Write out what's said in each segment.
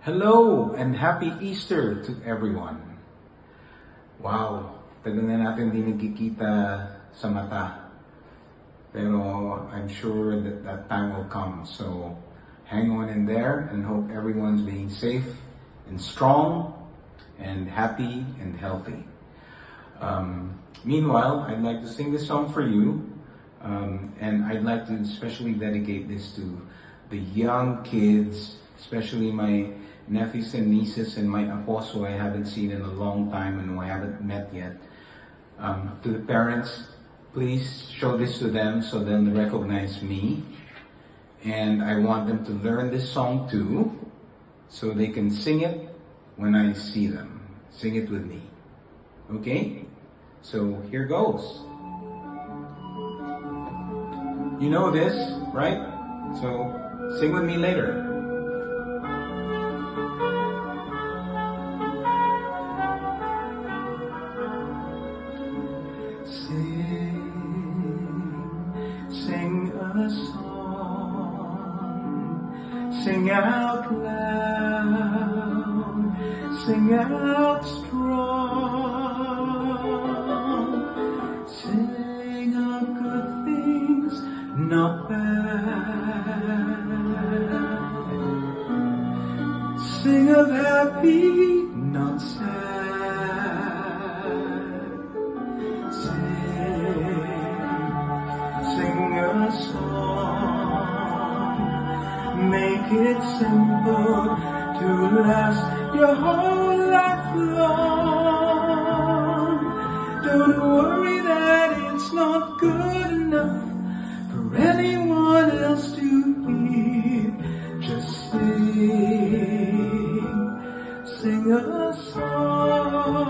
Hello and happy Easter to everyone. Wow, tagal na natin di nagkikita sa mata. Pero I'm sure that that time will come. So hang on in there and hope everyone's being safe and strong and happy and healthy. Um, meanwhile, I'd like to sing this song for you. Um, and I'd like to especially dedicate this to the young kids, especially my nephews and nieces and my apostle I haven't seen in a long time and who I haven't met yet. Um, to the parents, please show this to them so they'll recognize me. And I want them to learn this song too, so they can sing it when I see them. Sing it with me. Okay? So here goes. You know this, right? So sing with me later. Sing out loud, sing out strong, sing of good things, not bad. Sing of happy, make it simple to last your whole life long. Don't worry that it's not good enough for anyone else to hear. Just sing, sing a song.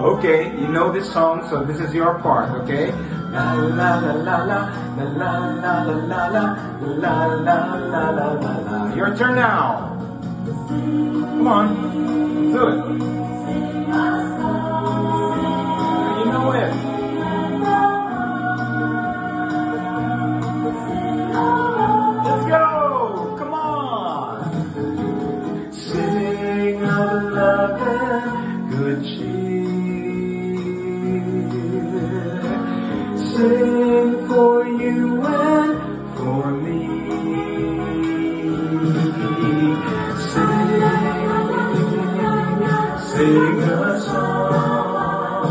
Okay, you know this song, so this is your part, okay? La la la la la la la la la la la la la la la Your turn now. Come on, do it. You know it. Let's Sing for you and for me. Sing, sing a song.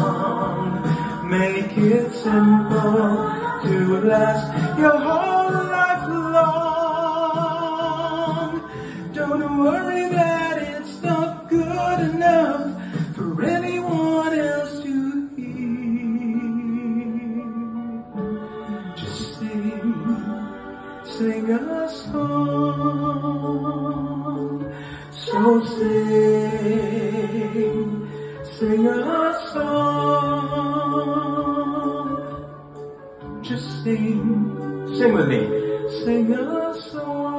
Make it simple to last your whole life long. Don't worry that sing a song. So sing, sing a song. Just sing, sing with me. Sing a song.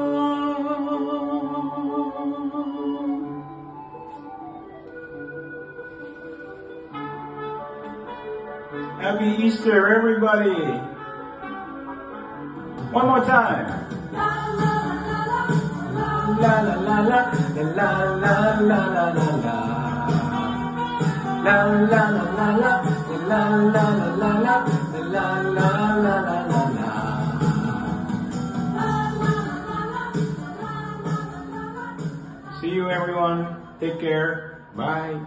Happy Easter, everybody. One more time. La la la la la la la la la la la. La la la la la la la la la la la la la la. See you everyone. Take care. Bye.